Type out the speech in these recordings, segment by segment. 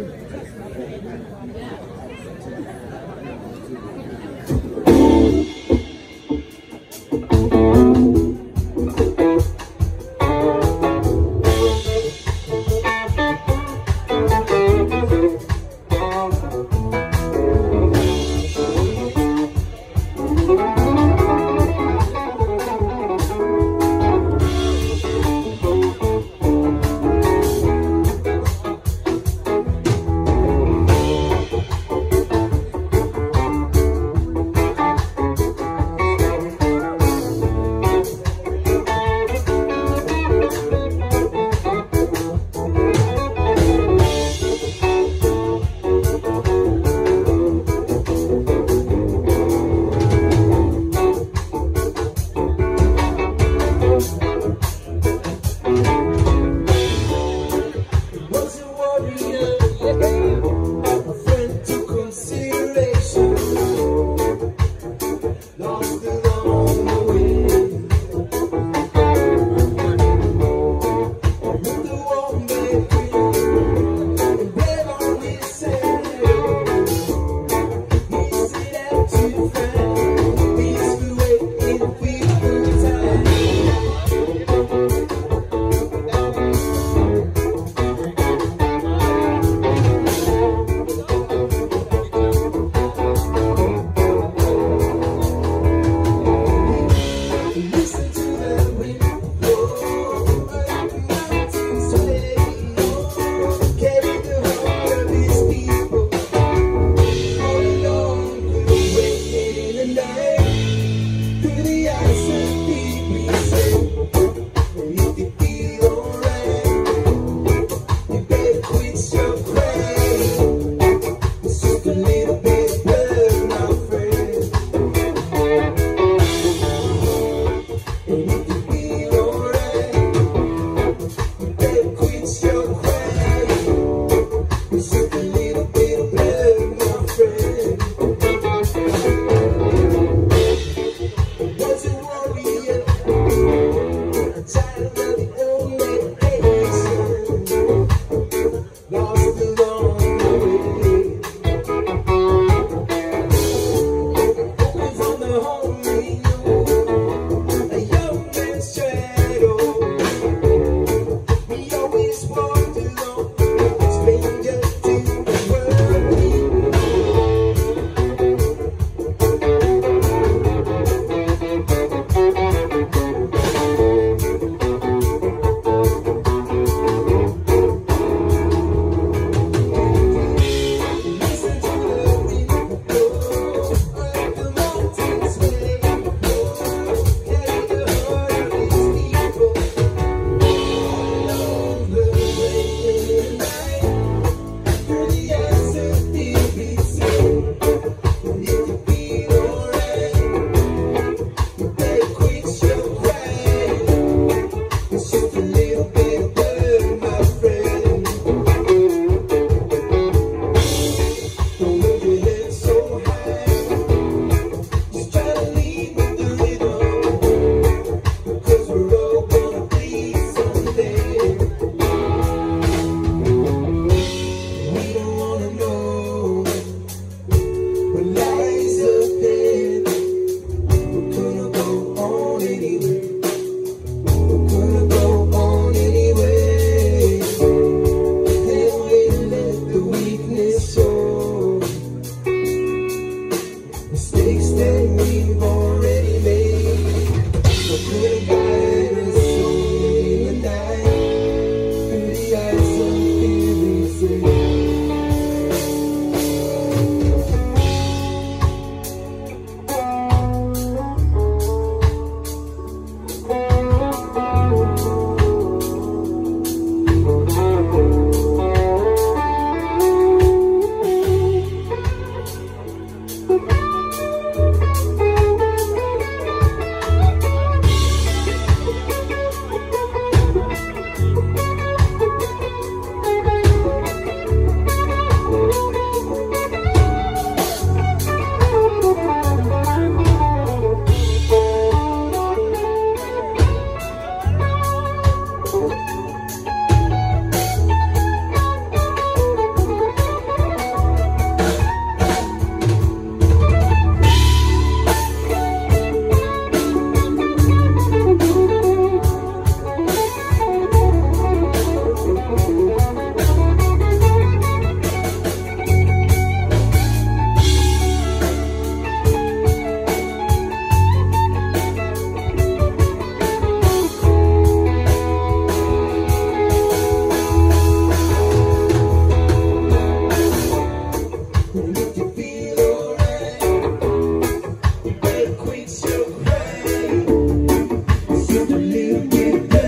Yeah.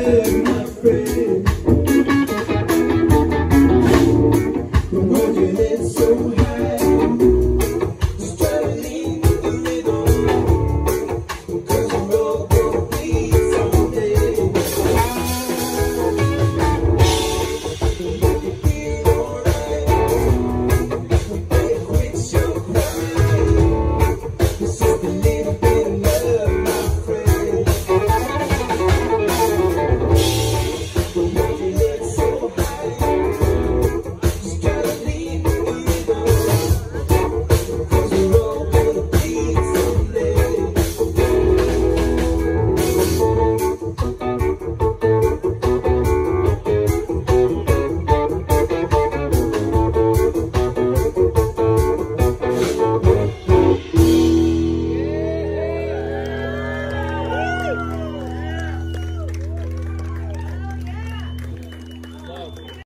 good.